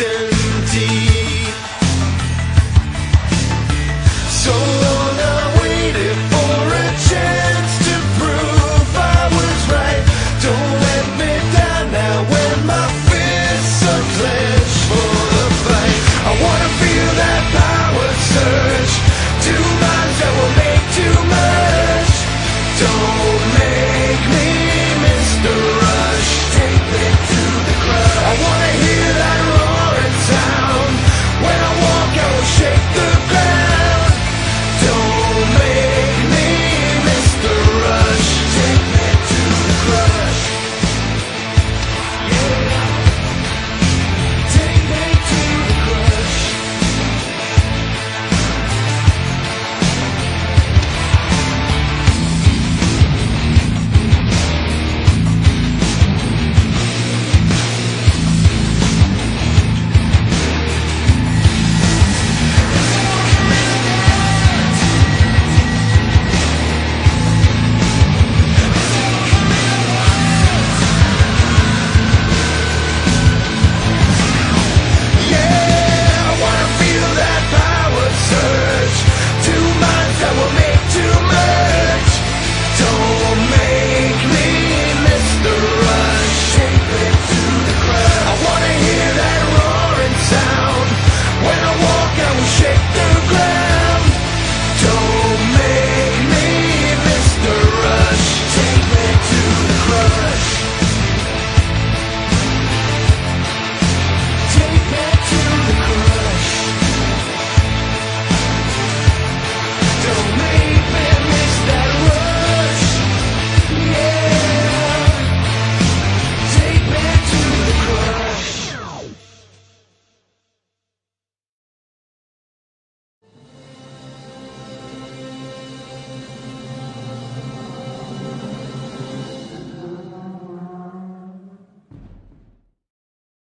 shell